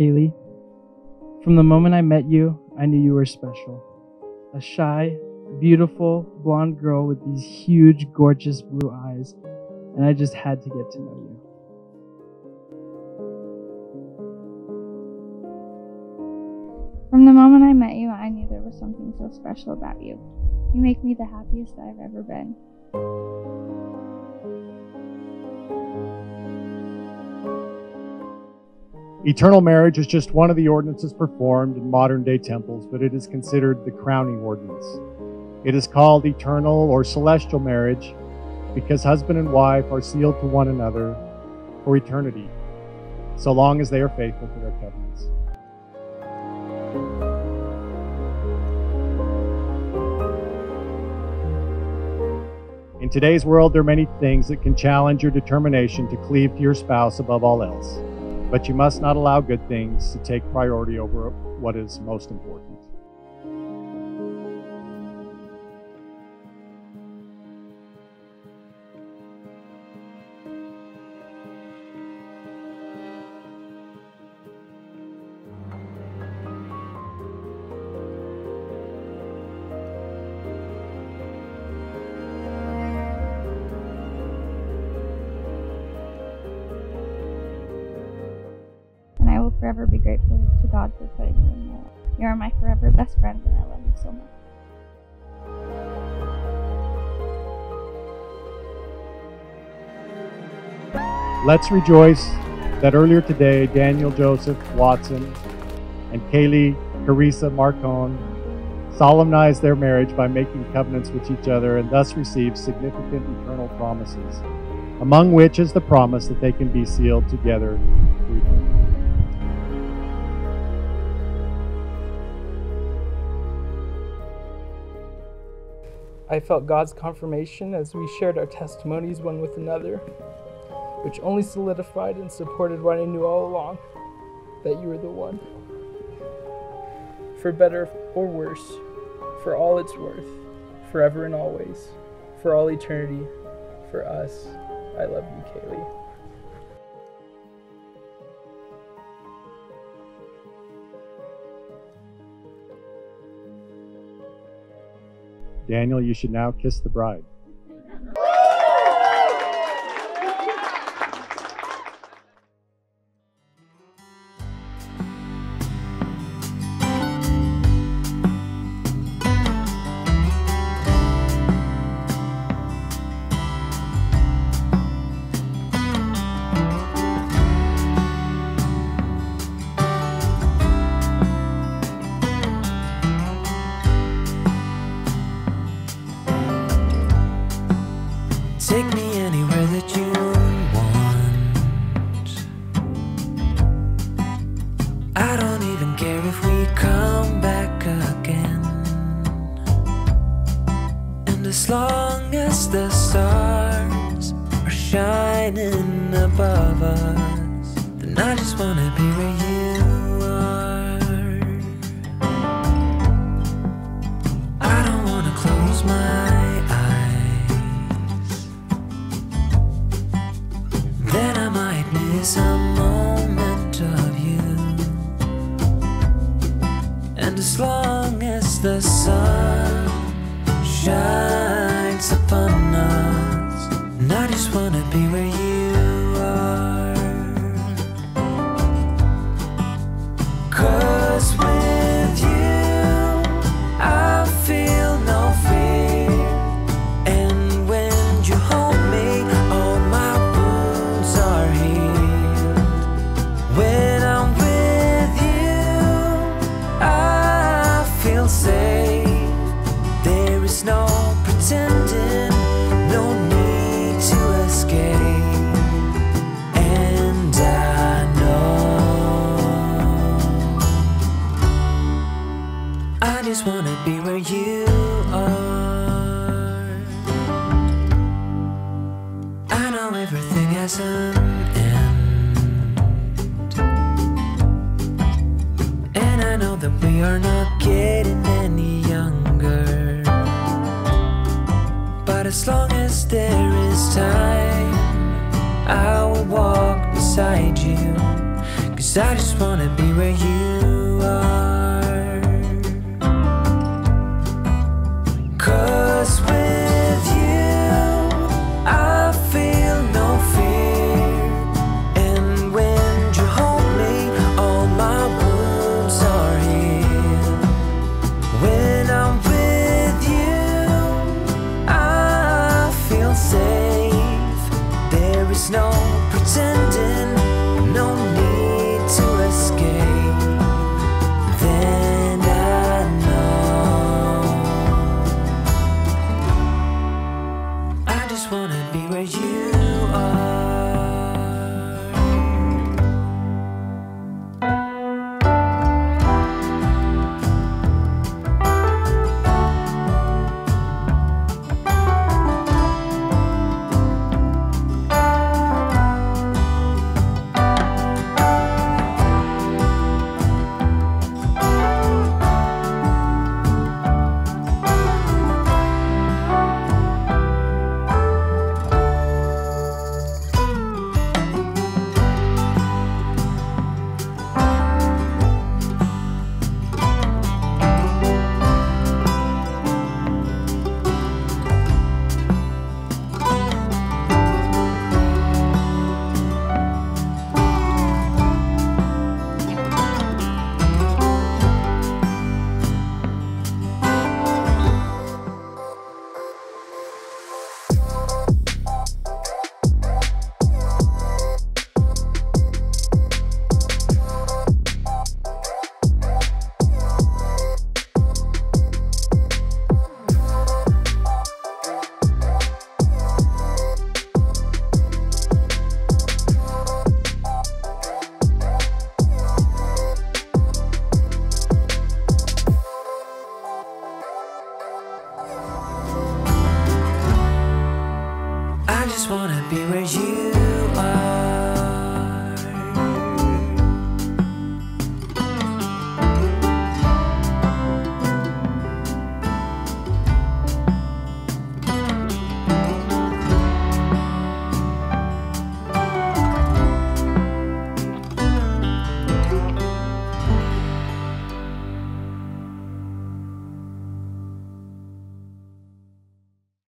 Kaylee. From the moment I met you, I knew you were special. A shy, beautiful, blonde girl with these huge, gorgeous blue eyes, and I just had to get to know you. From the moment I met you, I knew there was something so special about you. You make me the happiest I've ever been. Eternal marriage is just one of the ordinances performed in modern day temples, but it is considered the crowning ordinance. It is called eternal or celestial marriage because husband and wife are sealed to one another for eternity, so long as they are faithful to their covenants. In today's world, there are many things that can challenge your determination to cleave to your spouse above all else but you must not allow good things to take priority over what is most important. Forever be grateful to God for putting you in life. You are my forever best friend, and I love you so much. Let's rejoice that earlier today, Daniel Joseph Watson and Kaylee Carissa Marcone solemnized their marriage by making covenants with each other and thus received significant eternal promises, among which is the promise that they can be sealed together for I felt God's confirmation as we shared our testimonies one with another, which only solidified and supported what I knew all along that you were the one. For better or worse, for all it's worth, forever and always, for all eternity, for us, I love you, Kaylee. Daniel, you should now kiss the bride. As long as the stars are shining above us, then I just wanna be where you are. I don't wanna close my eyes. Then I might miss a moment of you. And as long as the sun upon us, and I just wanna be where you are. Cause with you, I feel no fear. And when you hold me, all my wounds are healed. When I'm with you, I feel safe. Just wanna be where you are. I know everything has an end. And I know that we are not getting any younger. But as long as there is time, I will walk beside you. Cause Cause I just wanna be where you are. just wanna be where you are.